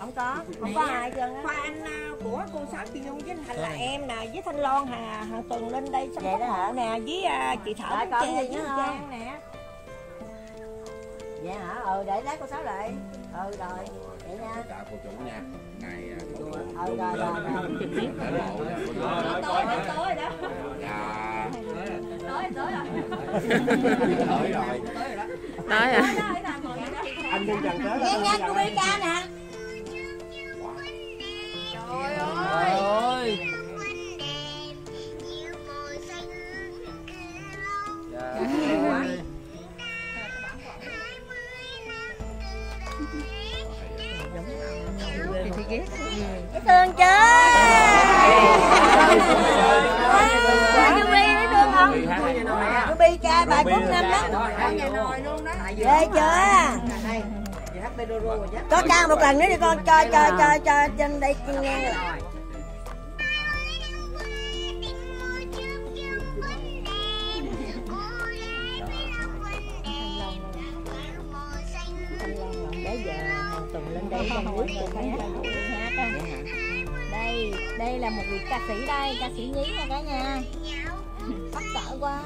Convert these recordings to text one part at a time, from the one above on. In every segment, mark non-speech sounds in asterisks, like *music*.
không có không có ai trơn á. Khoa anh à, của cô sáu chị nhung với anh thành là em nè với thanh loan hà hàng tuần lên đây xong Vậy đó. hả? nè với à, chị thảo Rồi, Tre gì nữa với không? Trang nè. Dạ hả? Ừ để lát cô sáu lại. Ừ rồi. Vậy nha. Chào cô chủ nha. Ngày à, cô chủ. Ừ rồi rồi. rồi nha tối tối tối đó. Dạ. Tối tối rồi. Tới rồi. Tới à. anh đi dần tới nghe nghe cô bi ca nè Trời ơi. dễ thương chứ Bi dễ thương không? Bi ca bài bốn năm đó. ghê chưa có ca một lần nữa đi con cho cho cho cho trên đây nghe. Đây đây đây là một vị ca sĩ đây ca sĩ nhí nha cả nhà quá.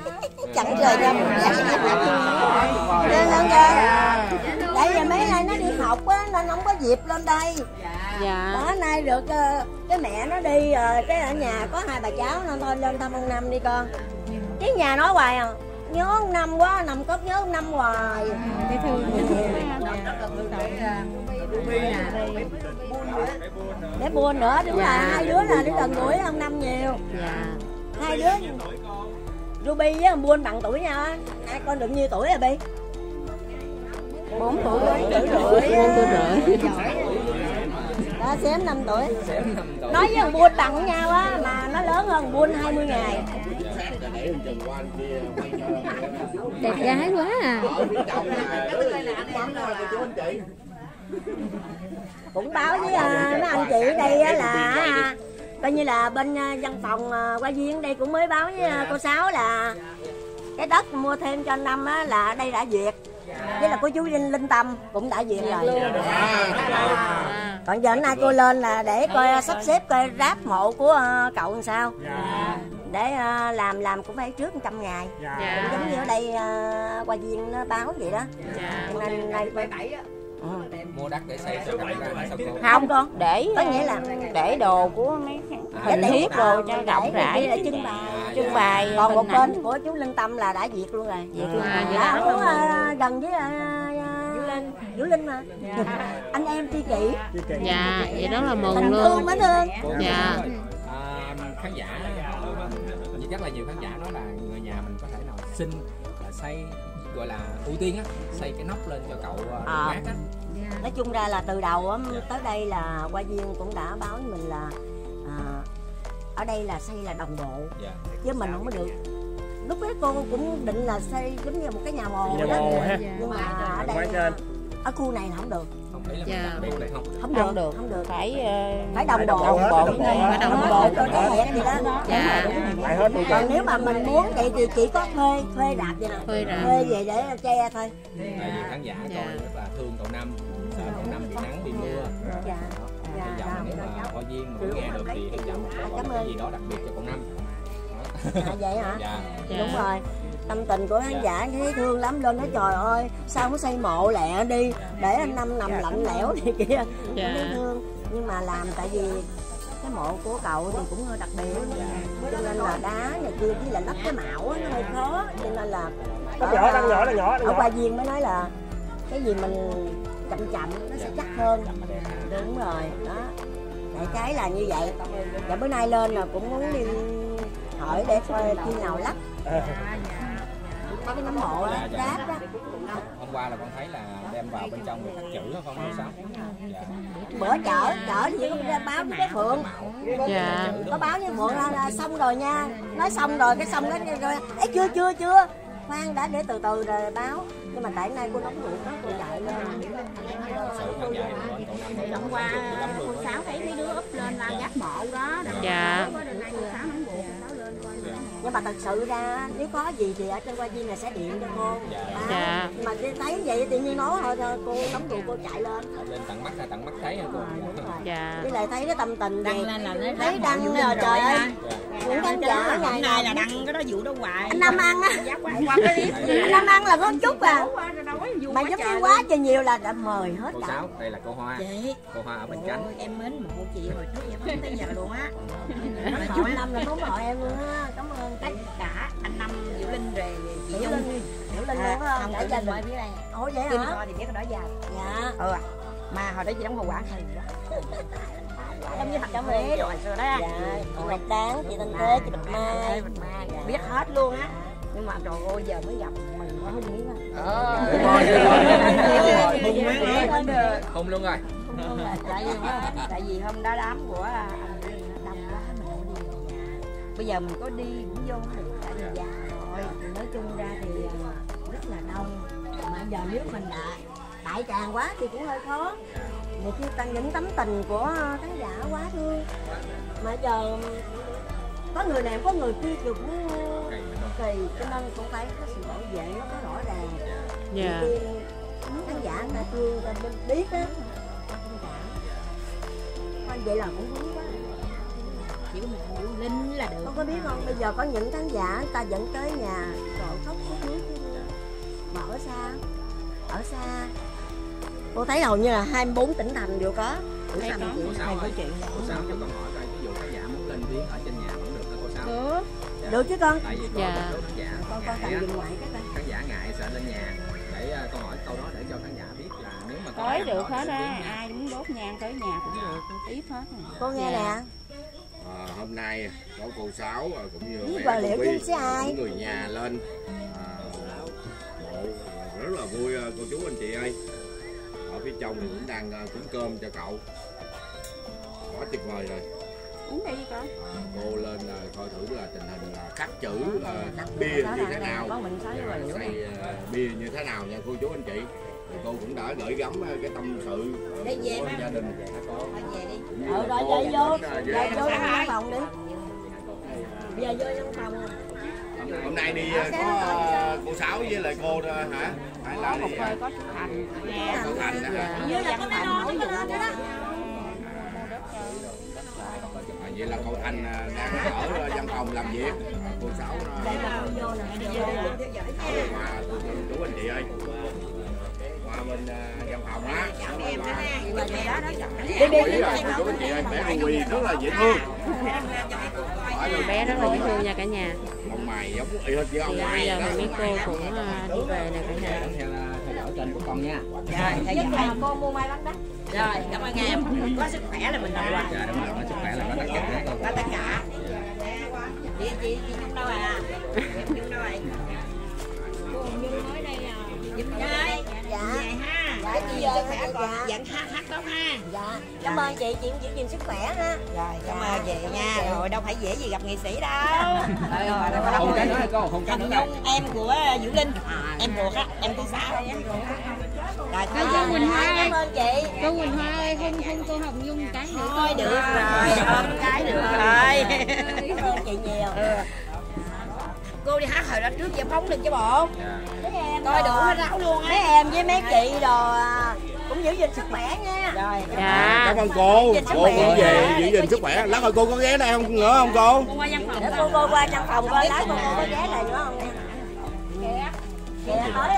Chẳng trời ra một dạ lên lên kìa tại vì mấy nay nó đi học á nên không có dịp lên đây. Dạ. đó nay được ờ, cái mẹ nó đi ờ, cái ở nhà có hai bà cháu nên thôi lên thăm ông năm đi con. Chứ nhà nói hoài à nhớ ông năm quá nằm cốt nhớ ông năm hoài. Dễ thương để buồn nữa đúng là hai đứa là đứa gần gũi ông năm nhiều. Dạ. hai đứa Ruby với ông buôn bằng tuổi nhau á. Hai con được nhiêu tuổi rồi Bi? Bốn tuổi. Rưỡi. Rưỡi. Bốn tuổi rưỡi. đó xém 5 tuổi. Nói với thằng buôn bằng với nhau á mà nó lớn hơn buôn 20 ngày. Đẹp gái quá à. cũng báo với à, mấy anh chị đây á là à, coi như là bên à, văn phòng à, qua viên đây cũng mới báo với à, cô sáu là cái đất mua thêm cho anh năm á là ở đây đã duyệt với là cô chú linh linh tâm cũng đã duyệt rồi còn giờ nay cô lên là để coi sắp xếp coi ráp mộ của à, cậu làm sao để à, làm làm cũng phải trước 100 ngày Dạ. cũng giống như ở đây à, qua viên nó báo vậy đó Dạ. cho nên nay Ừ. mua đất để xây cho không con để có nghĩa là để đồ của mấy để hình thiết đồ cho rộng rãi để trưng bày trưng bày còn một bên của chú Linh Tâm là đã diệt luôn rồi. Diệt luôn. À, rồi là cũng à, gần với à, à, Vũ Linh mà. Anh em tri kỷ. Dạ, vậy đó là mừng luôn. thương mến thương. Dạ. à, khán giả như rất là nhiều khán giả nói là người nhà mình có thể nào xin là xây gọi là ưu tiên á xây cái nóc lên cho cậu uh, Ờ. hát á. Nói chung ra là từ đầu á, tới đây là qua viên cũng đã báo với mình là à, ở đây là xây là đồng bộ. Dạ. Chứ mình không có được. Lúc ấy cô cũng định là xây giống như một cái nhà mồ Nhà đó. mồ nhưng mà ở đây ở khu này là không được ý là Dạ. mình này không? Không được. Không được. Không được. Phải ờ, phải đồng bộ. Đồng bộ. Đồng bộ. Cho cái hẹn gì đó. Dạ. phải hết luôn còn nếu mà mình muốn vậy thì chỉ có thuê thuê rạp vậy nè. Thuê rạp. thuê về để che thôi. Tại vì khán giả Dạ. coi rất là thương cậu năm. Sợ cậu năm bị nắng bị mưa. Dạ. Dạ. Vọng nếu mà hoa viên mà nghe được thì hy vọng Cảm cái gì đó đặc biệt cho cậu năm. À, vậy hả? Dạ. Dạ. đúng rồi tâm tình của khán Dạ. giả thấy thương lắm lên nói trời ơi sao không xây mộ lẹ đi để anh năm nằm lạnh lẽo này kia. Dạ. thấy thương. Nhưng mà làm tại vì cái mộ của cậu thì cũng hơi đặc biệt. Cho nên là đá này kia với là lắp cái mạo á, nó hơi khó. Cho nên là Đang nhỏ, đang nhỏ, đang nhỏ, đang ở qua viên mới nói là cái gì mình chậm chậm nó sẽ chắc hơn. Đúng rồi đó. Đại cái là như vậy. Và bữa nay lên là cũng muốn đi hỏi để coi khi nào lắp có cái nấm mộ đó ráp đó. Hôm qua là con thấy là đem vào bên trong rồi khắc chữ đó không có sao. Dạ. Bữa chở chở thì có ra báo với cái phượng. Dạ. có báo với phượng là, là xong rồi nha. Nói xong rồi cái xong cái rồi ấy chưa chưa chưa. Khoan đã để từ từ rồi báo. Nhưng mà tại nay cô nóng ruột đó cô chạy lên. Năm hôm qua cô sáu thấy mấy đứa úp lên là gác mộ đó. Dạ. nay cô sáu nè. Nhưng mà thật sự ra nếu có gì thì ở trên qua viên này sẽ điện cho cô. Dạ. nhưng mà thấy vậy tự nhiên nói thôi thôi cô nóng ruột cô chạy lên. Lên tận mắt ra tận mắt thấy hả cô? Dạ. Với lại thấy cái tâm tình đăng gì lên là nó thấy đăng rồi trời ơi khán giả ngày hôm nay là đăng cái đó vụ đó hoài. Anh năm ăn á. Đi anh năm ăn là có chút à. Mà giống như quá trời nhiều là đã mời hết cô cả. Sáu đây là cô hoa. Chị. Cô hoa ở bên cánh em mến mộ chị hồi trước em không tới giờ luôn á. Chục năm là có mời em luôn á cảm ơn tất cả anh năm Diệu Linh rồi chị Dung. Linh Hiểu Linh luôn À, á không cả tự gia nhiên đình mới biết đây ủa vậy hả? Thì biết đó dài. Dạ. Ừ mà hồi đó chị đóng hậu quả hay đó *laughs* giống như thật cảm ơn rồi xưa đó. Dạ chị Bạch Đáng chị Thanh Thế chị Bạch Mai. Bạch Mai. Biết hết luôn á. Nhưng mà trời ơi giờ mới gặp mình có hung miếng á hung luôn rồi. Tại vì tại vì hôm đó đám của anh đông quá mình không đi bây giờ mình có đi cũng vô không được tại vì già rồi nói chung ra thì à, rất là đông. Mà giờ nếu mình đã đại tràng quá thì cũng hơi khó khi ta những tấm tình của khán giả quá thương mà giờ có người này có người kia thì cũng kỳ cho nên cũng phải có sự bảo vệ nó có rõ ràng. Dạ. Nhiều khi khán giả ta thương ta biết á khán giả. Thôi vậy là cũng đúng quá. Chỉ có mình Diệu Linh là được. Con có biết không? Bây giờ có những khán giả người ta dẫn tới nhà rồi khóc khóc nước mà ở xa ở xa cô thấy hầu như là 24 tỉnh thành đều có. Ủa sao ơi có chuyện. cô sáu cho con hỏi coi ví dụ khán giả muốn lên tiếng ở trên nhà vẫn được đó cô sáu được. Được chứ con. Tại vì có Dạ. một số khán giả. Con con ngại tạm á, dừng ngoại cái coi. Khán giả ngại sợ lên nhà. Để ờ, con hỏi câu đó để cho khán giả biết là nếu mà có tới được hết á ai muốn đốt nhang tới nhà cũng được tiếp hết. Cô nghe Dạ. nè. À, hôm nay có cô sáu à, cũng như Với mẹ bà chứ sẽ ai? người nhà lên. À, rất là vui cô chú anh chị ơi ở phía trong thì cũng đang cúng cơm cho cậu. Quá tuyệt vời rồi. Uống đi coi. À, cô lên à, coi thử là tình hình là khắc chữ à, bia như thế nào. Dạ, xây à, bia như thế nào nha cô chú anh chị. Thì cô cũng đã gửi gắm cái tâm sự Để về của gia đình. Về đi. Cũng như ờ là rồi về vô đến, à, về về- vô văn phòng đi. về vô văn phòng hôm nay đi có cô sáu với lại cô hả? là có một hơi có nghe cô thành hả? Như là có mấy non nó lên đó. À, vậy là cậu Thành à, đang ở à, văn phòng làm việc. Cô Sáu vô ở qua cô chú anh chị ơi. Qua bên văn phòng á. Đi đi chú anh chị ơi bé Quỳ rất là dễ thương Là bé rất là dễ thương nha cả nhà. Ông mày giống y hệt như ông thì bây mày giờ mấy cô cũng à, đi về nè cả nhà. Theo theo dõi kênh của con nha. Rồi theo dõi cô mua rồi cảm ơn em. Có sức khỏe là mình làm hoài dạ đúng rồi có sức khỏe là có tất cả. Hết có tất cả. Chị chị chị nhung đâu à. Nhung đâu rồi Nhung ơi, dạ. Về ha. Dạ, chị gì dạ, sức khỏe dạ. còn dẫn hát hát tốt ha. dạ. Cảm ơn chị chị giữ gìn sức khỏe ha. Rồi, cảm ơn chị nha. Rồi đâu phải dễ gì gặp nghệ sĩ đâu. *laughs* Không cái nữa cô không cái nữa em của Diệu Linh. Em ruột á, em thứ sáu. Rồi, Cô giờ Quỳnh Hoa cảm ơn chị. Cô Quỳnh Hoa ơi hôn hôn cô Hồng Nhung cái nữa. Thôi được rồi, ôm cái được rồi. cảm ơn chị nhiều. Cô đi hát hồi đó trước giải phóng được chứ bộ. Dạ mấy Coi đủ hết ráo luôn mấy á. em với mấy chị đồ à, cũng giữ gìn sức khỏe nha. Rồi, dạ. Cảm ơn. Cô. sức cô khỏe. cũng về giữ gìn sức khỏe. Lát rồi cô có ghé đây không? Nữa không cô? Để cô cô qua văn phòng coi lái cô cô có ghé này nữa không tôi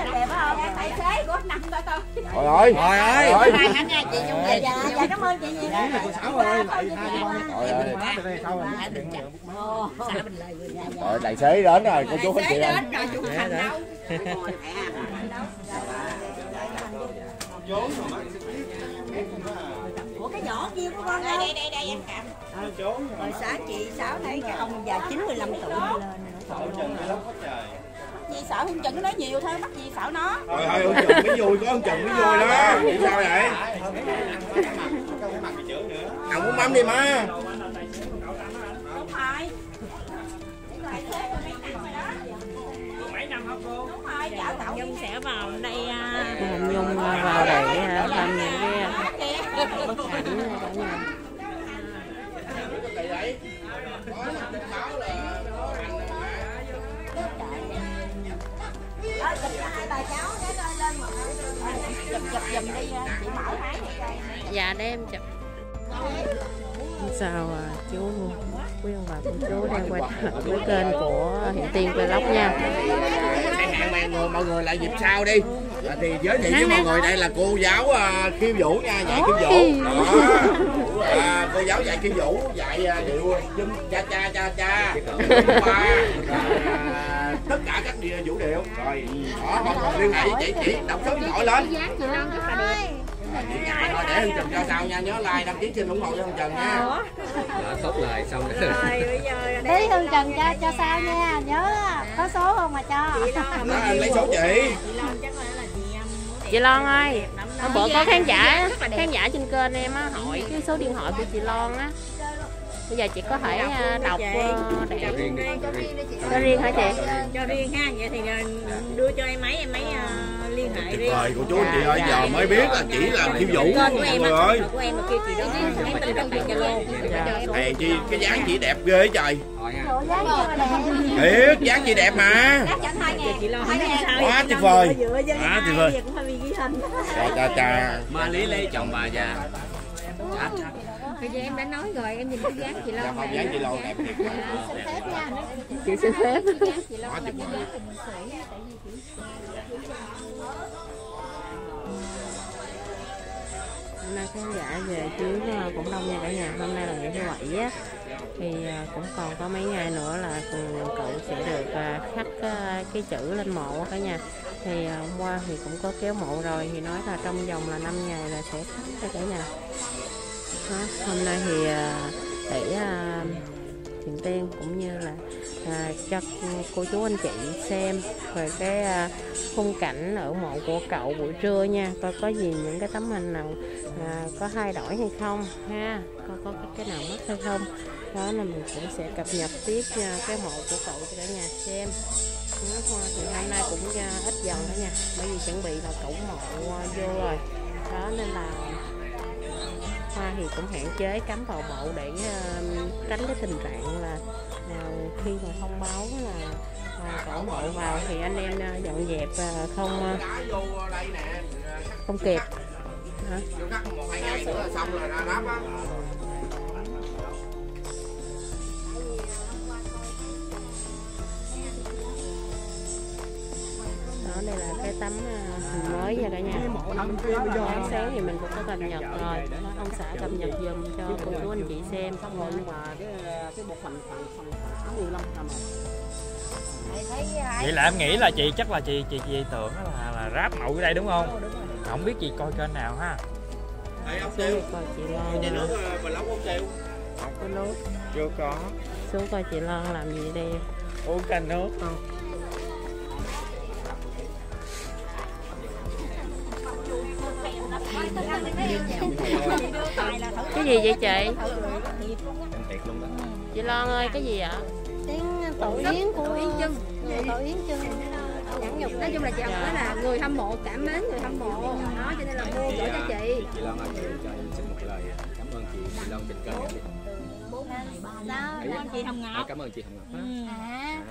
rồi rồi Rồi ơi. rồi hai anh nha chị Nhung dạ về. dạ dạ cảm ơn chị nhiều cô sáu ơi rồi rồi tài xế đến rồi cô chú anh chị ơi Đến rồi chú Thành đâu. ủa cái nhỏ kia của con Đây đâu đây đây đây em cầm. Rồi sáng chị Sáu thấy cái ông già 95 tuổi lên sợ Hương Trần nói nhiều thôi, bắt gì sợ nó. rồi thôi ông chừng mới vui có ông chừng mới vui đó. Nghĩ sao vậy? Ăn muốn mắm đi má. Đúng rồi. Nhung sẽ vào đây à. Nhung vào để à, làm những cái à, bức ảnh dạ để em chụp. Sao à, chú quý ông bà cô chú đang quay với kênh của Hiện Tiên Vlog nha. Hẹn hẹn mọi người mọi người lại dịp sau đi à, thì giới thiệu với mọi người đây là cô giáo à, khiêu vũ nha dạy khiêu vũ. Đó. À, cô giáo dạy khiêu vũ dạy à, điệu chum cha cha cha cha. Qua à, tất cả các điệu vũ điệu. Rồi đó mọi người liên hệ với chị chị đọc số điện thoại lên. À, chị ngại thôi để Hương Trần cho sau nha nhớ like đăng ký kênh ủng hộ cho Hương Trần nha. Đó, tốt lời xong rồi. Đi Hương Trần cho cho sao nha, nhớ có số không mà cho. đó, lấy số chị chị Loan ơi. Hôm bữa có khán giả khán giả trên kênh em á hỏi cái số điện thoại của chị Loan á bây giờ chị có thể đọc để cho riêng đi cho riêng hả chị? Cho riêng ha vậy thì đưa cho em máy em máy ờ, liên hệ tuyệt riêng. vời cô chú anh chị ơi giờ mới biết là chỉ là khiêu vũ của mọi em người ơi. của em mà kêu chị đó. Em tự đăng ký zalo Hèn chi cái dáng chị đẹp ghê trời. Thiệt dáng chị đẹp mà. Quá tuyệt vời. Quá tuyệt vời. Chà chà chà ma lý lấy chồng bà già bây giờ em đã nói rồi em nhìn cái dáng chị Dạ Loan không dáng chị lâu đẹp thiệt chị xin phép. Quá tuyệt vời hôm nay khán giả về chuyến ờ, cũng đông nha cả nhà. Hôm nay là ngày thứ bảy á. Thì ờ, cũng còn có mấy ngày nữa là cậu sẽ được ờ, khắc cái chữ lên mộ cả nhà. Thì hôm qua thì cũng có kéo mộ rồi thì nói là trong vòng là 5 ngày là sẽ khắc cho cả nhà. Đó, hôm nay thì để ờ, Tiên cũng như là à, cho cô chú anh chị xem về cái à, khung cảnh ở mộ của cậu buổi trưa nha. Coi có gì những cái tấm hình nào à, có thay đổi hay không ha? Coi có cái, cái nào mất hay không? Đó là mình cũng sẽ cập nhật tiếp à, cái mộ của cậu cho cả nhà xem. Nước hoa thì hôm nay cũng à, ít dần đó nha. Bởi vì chuẩn bị là cổng mộ à, vô rồi. Đó nên là hoa thì cũng hạn chế cắm vào mộ để uh, tránh cái tình trạng là uh, khi mà thông báo là uh, cẩu mộ vào thì anh em uh, dọn dẹp uh, không uh, không kịp Hả? Nữa đây là cái tấm ờ, hình mới nha cả nhà. Sáng sáng thì mình cũng có cập nhật rồi. Đó, ông xã cập nhật dùm cho cô chú anh chị xem. Xong rồi vậy là em nghĩ là chị chắc là chị chị chị tưởng là là ráp mẫu ở đây đúng không? Không biết chị coi kênh nào ha. Đây ông xuống tiêu. coi chị Chai Loan nước mà lóng ông tiêu. Không có nước chưa có. Xuống coi chị Loan làm gì đây uống canh nước cái gì vậy chị? Đó. Chị Loan ơi cái gì ạ? Tiếng tổ yến của yến chân. Tổ yến chân. Nhãn nhục nói chung là chị ông nói là người hâm mộ cảm mến người hâm mộ. Đó cho nên là mua gửi cho chị. chị Loan ơi chị cho em xin một lời. Cảm ơn chị. Chị Loan trên kênh. Đó. Ấy, chị Hồng Ngọc. Cảm ơn chị Hồng Ngọc À,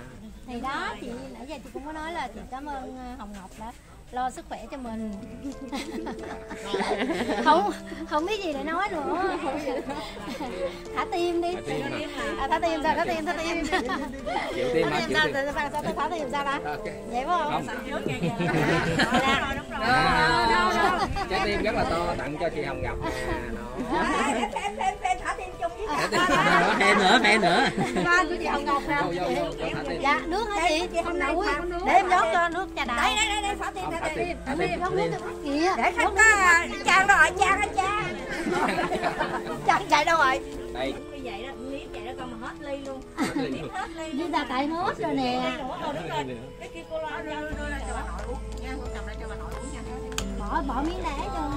thì đó chị nãy giờ chị cũng có nói là chị cảm ơn Hồng Ngọc đã lo sức khỏe cho mình. *laughs* Không không biết gì để nói nữa. Thả tim đi. Thả tim hả? à, thả tim thả tim thả tim. Thả tim chịu sao? sao thả tim sao ta? Ok. Vậy phải không? À, trái tim rất là to tặng cho chị Hồng Ngọc. Nè thêm nữa thêm nữa. Dạ nước hả chị? Chị không nổi. Để em rót cho nước trà đào. Đây đây đây tim rót nước cho kìa để khách có trang rồi trang ơi trang trang chạy đâu rồi? Đây. Như vậy đó nếu vậy đó con mà hết ly luôn. Như là tại hết rồi nè. Cái kia cô lo đưa đưa ra cho bà nội uống nha. Cầm ra cho bà nội uống nha. Bỏ bỏ miếng đá cho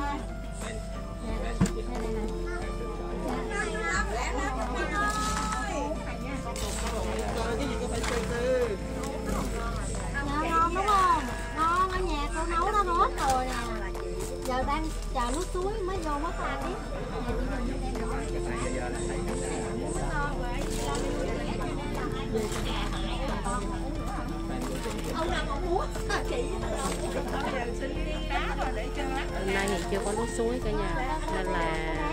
giờ đang chờ nước suối mới vô mất ăn đấy ông muốn chị hôm nay thì chưa có nước suối cả nhà, nên là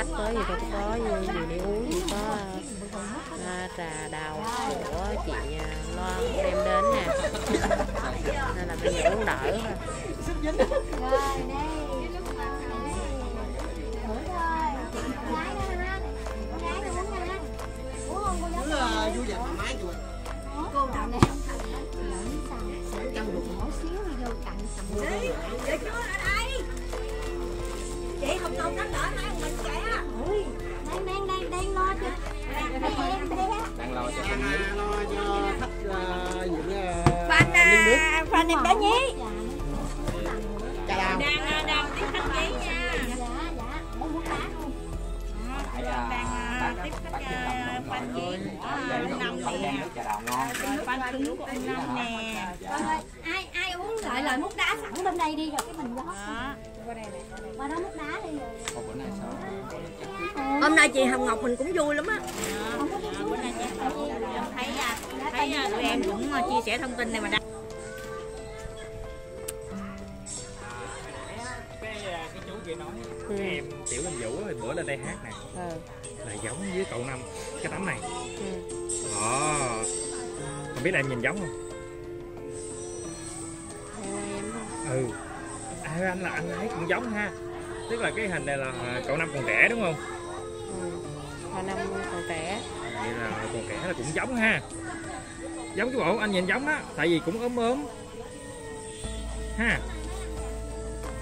khách tới thì tôi có gì để uống thì có à, trà đào của chị à, Loan đem đến nè. Nên là bây giờ uống đỡ rồi rồi vui vẻ thoải mái chưa Cô nào nè Lẫn sữa trong được nhỏ xíu đi vô cạnh cầm Không ngầu nó đỡ hai mình kẻ Ui, đang đang đang đang lo cho mấy em bé. Đang lo cho Ăn con lo cho khách ờ, những Phan à, Phan em bé nhí Chà đào đang đang tiếp khách giấy nha. Dạ dạ. Phan của ông Năm nè Phan cứng của ông Năm nè. Rồi, ai ai uống lại lời múc đá sẵn bên đây đi rồi cái mình đó Hôm nay chị Hồng Ngọc mình cũng vui lắm á bữa nay chị thấy thấy tụi em cũng chia sẻ thông tin này mà đã cái cái chú nói Ừ. em tiểu linh vũ bữa lên đây hát nè ừ. là giống với cậu năm, cái tấm này Ừ. đó không biết là em nhìn giống không em ừ à, anh là anh thấy cũng giống ha. Tức là cái hình này là cậu năm còn trẻ đúng không? Ừ. năm còn trẻ. Vậy là còn trẻ là cũng giống ha. Giống chú bộ anh nhìn giống á tại vì cũng ốm ốm. Ha.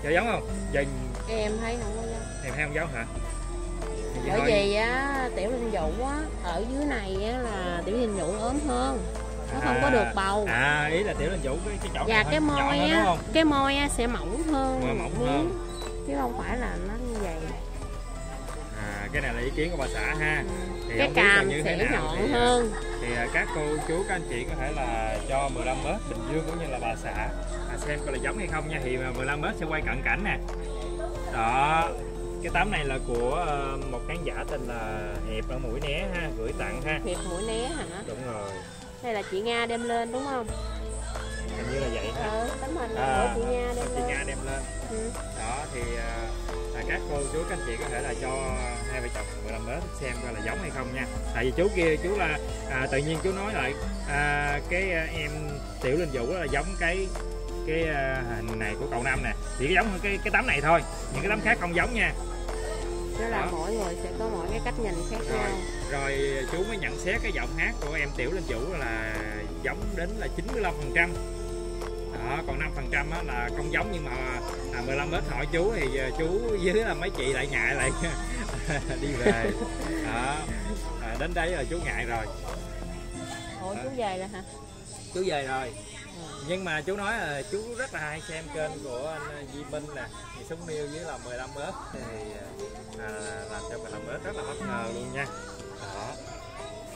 Giờ giống không? Giờ em thấy không có giống. Em thấy không giống hả? Bởi vì á tiểu linh vũ á ở dưới này á là tiểu linh vũ ốm hơn nó không có được bầu. À ý là tiểu linh vũ cái cái chỗ này cái môi á cái môi á sẽ mỏng hơn. Môi mỏng một hơn. chứ không phải là nó như vậy. À cái này là ý kiến của bà xã ha. Thì cái càm như thế sẽ nào nhọn thì, hơn. thì à, các cô chú các anh chị có thể là cho 15 mét Bình Dương cũng như là bà xã à, xem coi là giống hay không nha. Thì à, 15 mét sẽ quay cận cảnh nè. Đó. Cái tấm này là của ờ, một khán giả tên là Hiệp ở mũi né ha gửi tặng ha. Hiệp mũi né hả? Đúng rồi đây là chị nga đem lên đúng không? Hình như là vậy. Ha ờ tấm hình À, của chị nga đem chị lên. Nga đem lên. Ừ. đó thì à, các cô chú các anh chị có thể là cho hai vợ chồng 15 mét xem coi là giống hay không nha. Tại vì chú kia chú là à, tự nhiên chú nói lại à, cái à, em tiểu linh vũ là giống cái cái à, hình này của cậu năm nè. Chỉ giống cái cái tấm này thôi những cái tấm khác không giống nha. Đó là Đó. mỗi người sẽ có mỗi cái cách nhìn khác rồi nhau. rồi chú mới nhận xét cái giọng hát của em tiểu linh vũ là giống đến là 95 phần trăm. Đó còn 5 phần trăm là không giống nhưng mà à, 15 mét hỏi chú thì à, chú với là mấy chị lại ngại lại *laughs* đi về. Đó à, đến đấy là chú ngại rồi. Ủa chú về rồi hả? Chú về rồi. Nhưng mà chú nói là chú rất là hay xem kênh của anh Di Minh nè. Thì sống miêu với là 15 mét thì à, làm cho 15 mét rất là bất ngờ luôn nha. Đó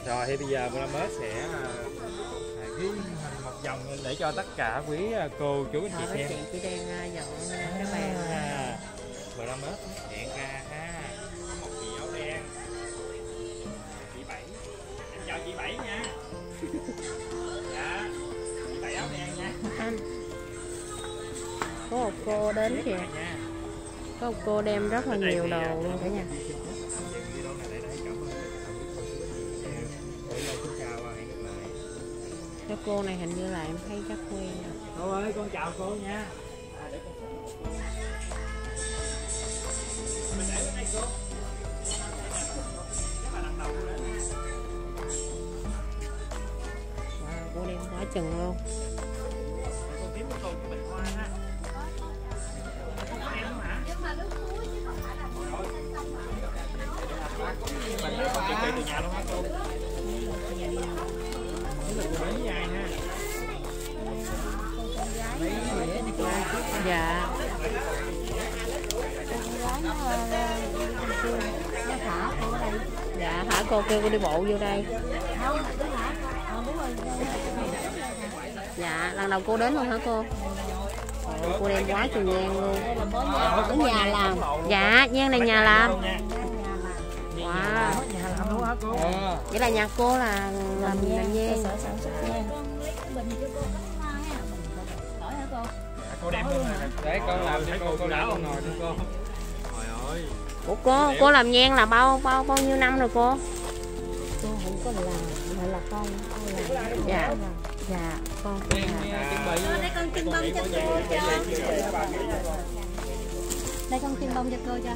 rồi thì bây giờ 15 mét sẽ à, à, ghi hình một vòng để cho tất cả quý à, cô chú anh chị xem. chị chị đang à, dọn à, cái bàn à, 15 mét hiện ra ha. Một chị áo đen. Chị bảy. Em chào chị bảy nha. Dạ chị bảy áo đen nha. Anh có một cô đến kìa. Nha có một cô đem rất là nhiều đồ luôn cả nhà cái cô này hình như là em thấy chắc quen rồi Cô ơi, con chào cô nha. À, để con Mình để bên đây cô. Wow, cô đem quá chừng luôn Cô kiếm cho cô cái bình hoa ha. Em không hả? Rồi. Mình là con chuẩn bị từ nhà luôn hả cô? Dạ. Nó thả cô đây dạ hả? Cô kêu cô đi bộ vô đây. Không dạ lần đầu cô đến luôn hả cô? Ồ, cô đem quá chừng nhang luôn. Ở nhà làm. Dạ nhang này nhà làm. Wow. Vậy là nhà cô là làm làm nhang sở sản xuất nhang cô đem luôn hả? để con làm cho Thấy cô cô làm không ngồi cho cô. Trời ơi. Ủa cô cô làm nhang là bao bao bao nhiêu năm rồi cô? Cô không có làm mà là con. Con làm dạ. dạ con đây con kim bông cho cô cho. đây con kim bông cho cô cho.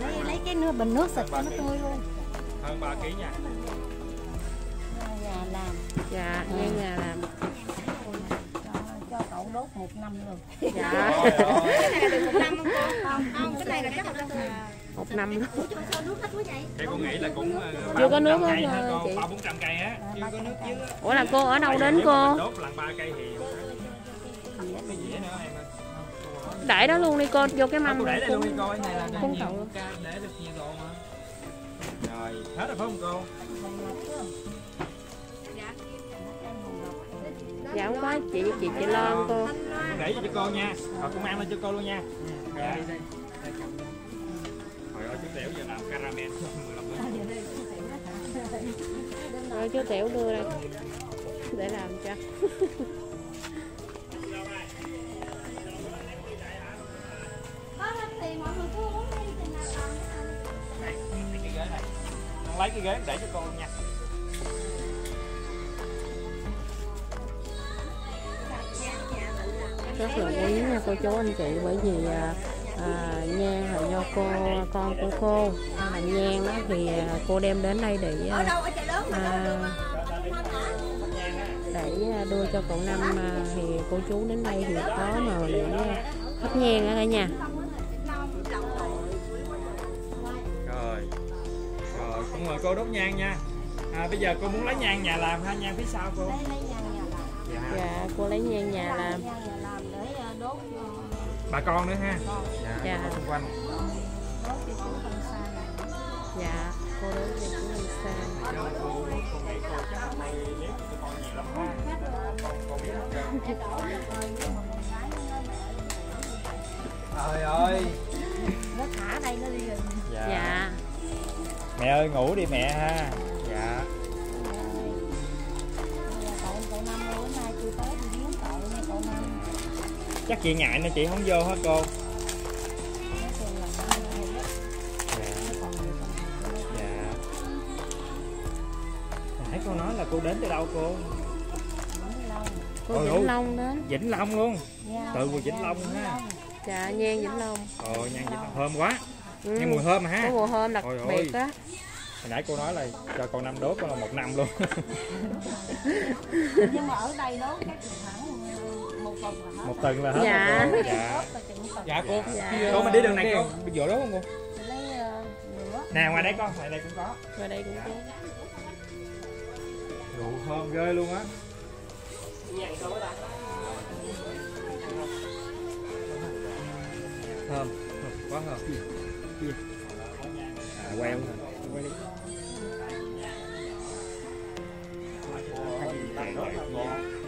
Lấy lấy cái nước bình nước xịt cho nó tươi luôn. Hơn ba ký nha nhà làm. Dạ nhang nhà làm cậu đốt một năm luôn. Dạ. Một năm. Không cô không cái này là chắc là một năm. Luôn ủa cho sao nước hết quá vậy Thế cô nghĩ là cũng Chưa có nước hết rồi, chị. ba bốn trăm cây á. Chưa có nước chứ ủa là cô ở đâu đến cô? đốt lần ba cây thì cái để đó luôn đi cô vô cái mâm cô để luôn đi cô cái này là cậu. ca để được nhiều đồ mà. Rồi hết rồi phải không cô dạ không có. Chị chị chị lo không cô. Để cho cô nha. Rồi cô mang lên cho cô luôn nha. Dạ. Trời ơi chú tiểu giờ làm caramel 15 bước rồi chú tiểu đưa đây để làm cho. Con lấy cái ghế để cho cô luôn nha rất là quý nha cô chú anh chị bởi vì à, à, nhang là do cô con của cô làm nhang đó thì à, cô đem đến đây để à, à, để đưa cho cậu năm à, thì cô chú đến đây thì có mà để à, thắp nhang ở đây nha. Rồi. Rồi cũng mời cô đốt nhang nha. À, bây giờ cô muốn lấy nhang nhà làm ha nhang phía sau cô. Lấy lấy nhang nhà làm. Dạ dạ cô lấy nhang nhà làm bà con nữa ha. Dạ, Dạ. bà con xung quanh. Dạ cô đến cho chú anh sang Cho cô cô nghĩ cô chắc cô nếu cho con nhiều lắm ha. Con con biết trời ơi. Nó thả đây nó đi rồi. Dạ. dạ. Mẹ ơi ngủ đi mẹ ha. Dạ chắc chị ngại nên chị không vô hả cô? Hết dạ. Còn còn nhiều dạ nãy cô nói là cô đến từ đâu cô? Vĩnh Long cô Ôi, vĩnh long đến. Vĩnh long luôn. Nha từ vĩnh long ha. Dạ nhang vĩnh long. Ồ nhang vĩnh long. Thơm quá. Ừ. nghe mùi thơm mà có ha mùa hôm đặc Ôi, biệt á. Hồi nãy cô nói là cho con năm đốt con là một năm luôn. *laughs* Nhưng mà ở đây đó chắc chừng khoảng một tuần là hết Dạ. rồi dạ. Dạ cô. Dạ. cô mình đi đường này cô. Bị dỗ đốt không cô? Nè ngoài đây con ngoài đây cũng có. Ngoài đây cũng có. Rượu thơm ghê luôn á. Thơm. Thơm, quá thơm. À, queo quay đi à, thì bây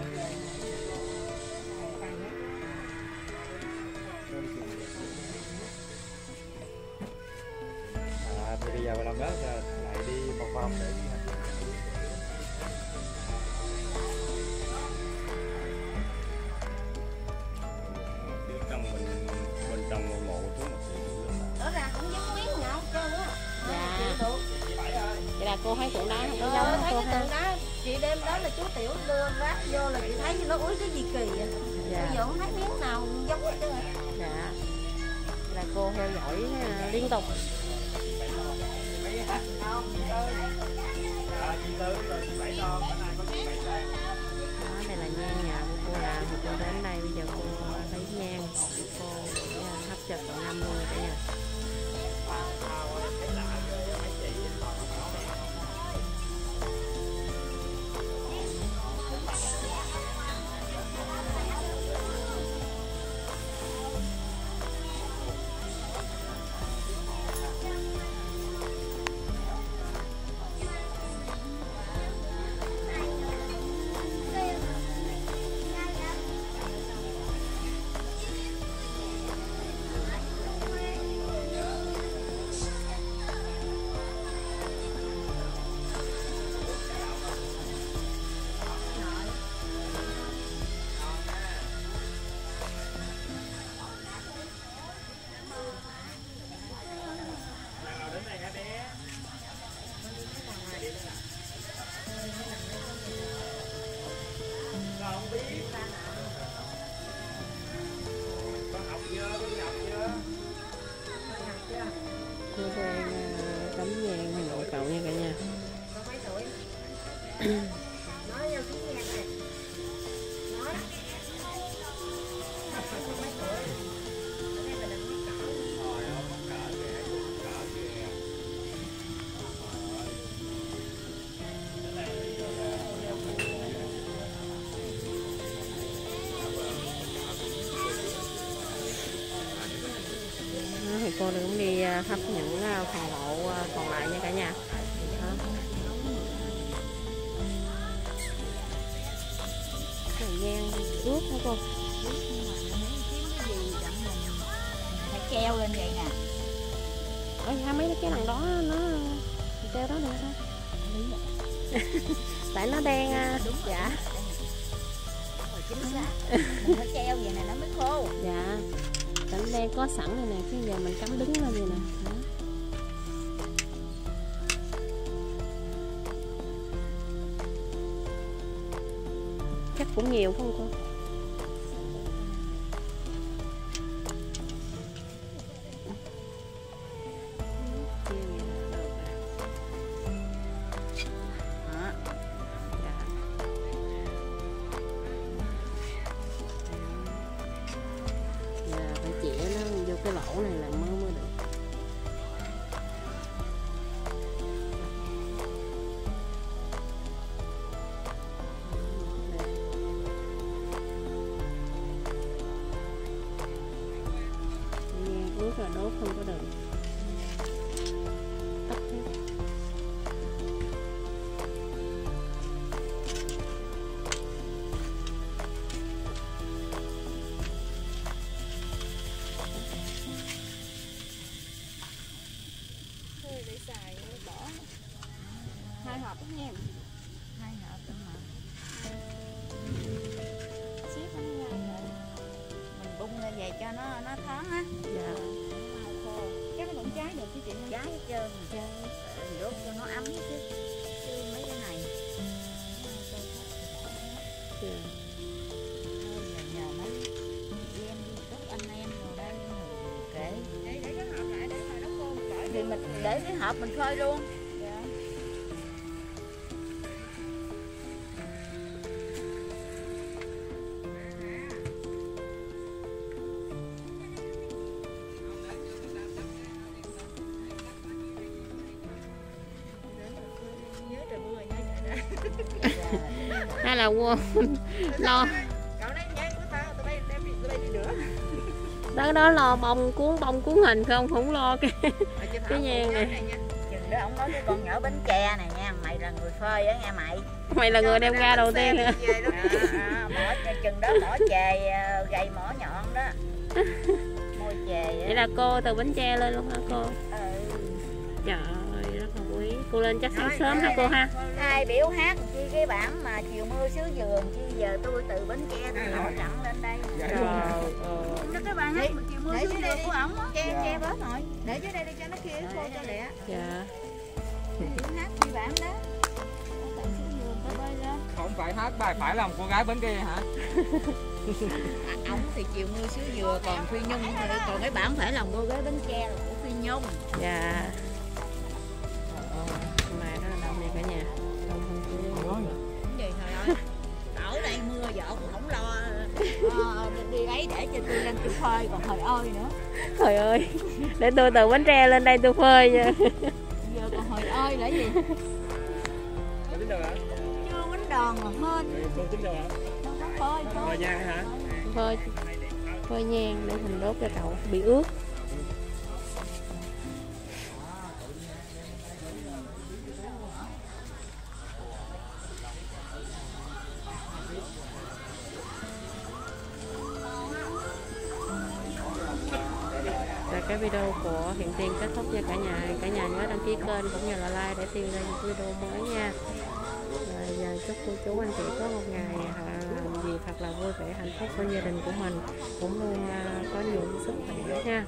giờ làm đó là lại đi một vòng để trong mình bên trong ngôi mộ thứ một ở ra cũng giống miếng nhậu cho á. Dạ. Vậy là cô thấy tượng đá không có Ờ, giống thấy cô cái ha? tượng đó chị đem đó là chú tiểu đưa rác vô là chị thấy nó úi cái gì kỳ vậy? Bây dạ giờ không thấy miếng nào giống hết trơn dạ. Là cô theo dõi à, liên tục đó nói *laughs* cũng nhiều phải không cô cháy đốt cho nó ấm chứ chứ mấy cái này Dạ. thôi giờ nhờ mấy em đi anh em rồi đây kể. kệ để để cái hộp lại để mà nó khô mình thì mình để cái hộp mình phơi luôn nữa đó đó lo bông cuốn bông cuốn hình không không lo cái cái nhang này. chừng đó ông nói với con nhỏ bánh tre này nha mày là người phơi á nghe mày. Mày là người đem ra đầu tiên hả? *laughs* à, mỏ chừng đó mỏ chè ờ, gầy mỏ nhọn đó. Môi chè vậy là cô từ bến tre lên luôn hả cô? Ừ. trời ơi rất là quý. Cô lên chắc sáng sớm hả cô ha? Ai biểu hát cái bản mà chiều mưa xứ giường chi giờ tôi từ bến tre tôi nổi lặng lên đây. Trời ơi. Nó cái bài hát mà chiều mưa xứ giường của ổng á. che che bớt rồi để dưới đây đi cho nó kia khô cho lẹ. Dạ. Hát chi bản đó. Không phải hát bài phải làm cô gái bên kia hả? À, ổng thì chiều mưa xứ dừa còn phi nhung thì còn cái bản phải lòng cô gái bánh tre là của phi nhung. Dạ. Trời ơi, phơi còn trời ơi nữa. Trời ơi. Để tôi từ bến tre lên đây tôi phơi nha. Giờ còn hồi ơi là gì? Chưa bánh đòn mà hên. Cô tính đâu hả? phơi Rồi thôi nha hả? phơi. Phơi nhang để mình đốt cho cậu. Bị ướt là lên ra video mới nha. Rồi giờ chúc cô chú anh chị có một ngày làm gì thật là vui vẻ, hạnh phúc với gia đình của mình. Cũng luôn à, có nhiều sức khỏe nha.